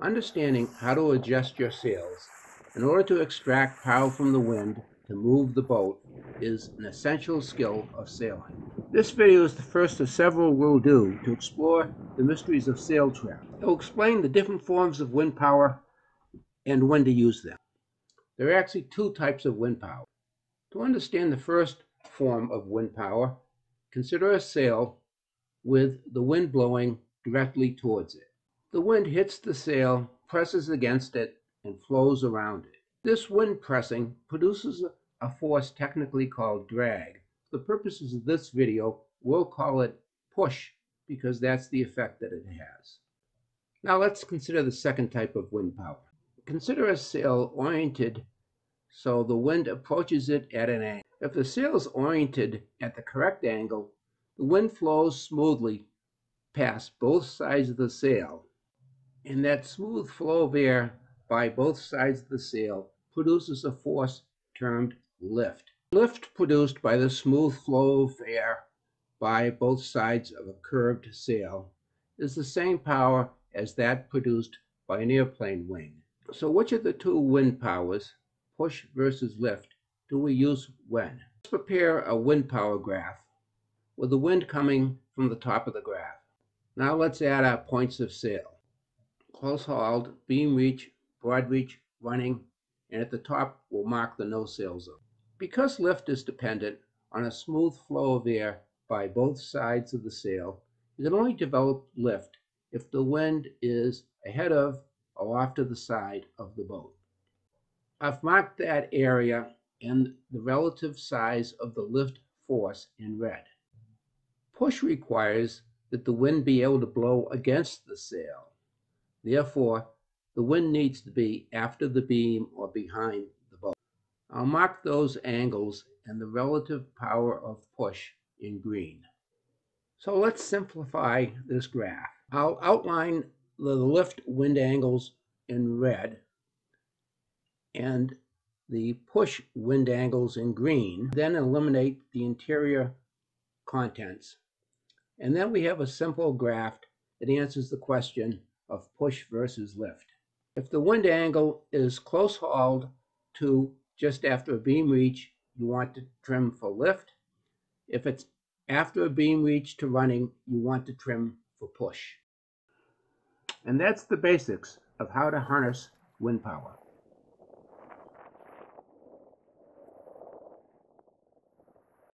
Understanding how to adjust your sails in order to extract power from the wind to move the boat is an essential skill of sailing. This video is the first of several we'll do to explore the mysteries of sail travel. It will explain the different forms of wind power and when to use them. There are actually two types of wind power. To understand the first form of wind power, consider a sail with the wind blowing directly towards it. The wind hits the sail, presses against it, and flows around it. This wind pressing produces a force technically called drag. For the purposes of this video, we'll call it push because that's the effect that it has. Now let's consider the second type of wind power. Consider a sail oriented so the wind approaches it at an angle. If the sail is oriented at the correct angle, the wind flows smoothly past both sides of the sail and that smooth flow of air by both sides of the sail produces a force termed lift. Lift produced by the smooth flow of air by both sides of a curved sail is the same power as that produced by an airplane wing. So which of the two wind powers, push versus lift, do we use when? Let's prepare a wind power graph with the wind coming from the top of the graph. Now let's add our points of sail close hauled, beam reach, broad reach, running, and at the top we'll mark the no sail zone. Because lift is dependent on a smooth flow of air by both sides of the sail, you can only develop lift if the wind is ahead of or off to the side of the boat. I've marked that area and the relative size of the lift force in red. Push requires that the wind be able to blow against the sail. Therefore, the wind needs to be after the beam or behind the boat. I'll mark those angles and the relative power of push in green. So let's simplify this graph. I'll outline the lift wind angles in red and the push wind angles in green, then eliminate the interior contents. And then we have a simple graph that answers the question, of push versus lift. If the wind angle is close hauled to just after a beam reach, you want to trim for lift. If it's after a beam reach to running, you want to trim for push. And that's the basics of how to harness wind power.